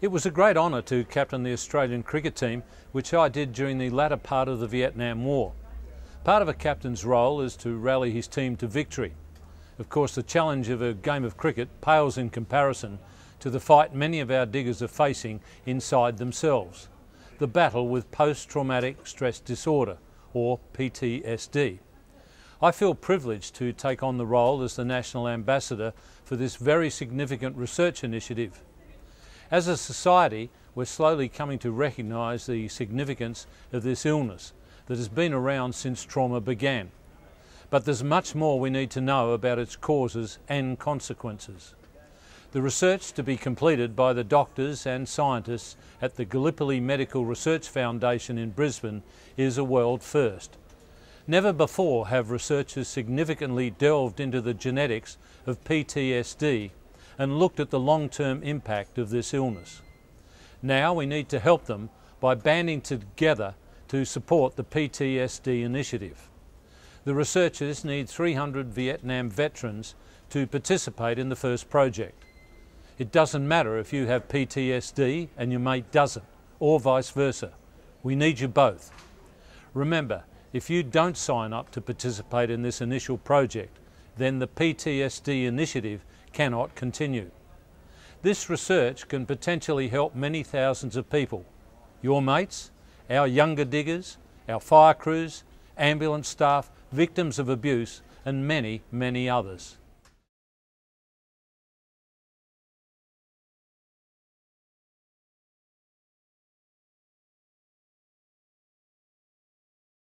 It was a great honour to captain the Australian cricket team, which I did during the latter part of the Vietnam War. Part of a captain's role is to rally his team to victory. Of course, the challenge of a game of cricket pales in comparison to the fight many of our diggers are facing inside themselves the battle with post traumatic stress disorder, or PTSD. I feel privileged to take on the role as the National Ambassador for this very significant research initiative. As a society, we're slowly coming to recognise the significance of this illness that has been around since trauma began. But there's much more we need to know about its causes and consequences. The research to be completed by the doctors and scientists at the Gallipoli Medical Research Foundation in Brisbane is a world first. Never before have researchers significantly delved into the genetics of PTSD and looked at the long-term impact of this illness. Now we need to help them by banding together to support the PTSD initiative. The researchers need 300 Vietnam veterans to participate in the first project. It doesn't matter if you have PTSD and your mate doesn't, or vice versa. We need you both. Remember, if you don't sign up to participate in this initial project, then the PTSD initiative cannot continue. This research can potentially help many thousands of people. Your mates, our younger diggers, our fire crews, ambulance staff, victims of abuse and many, many others.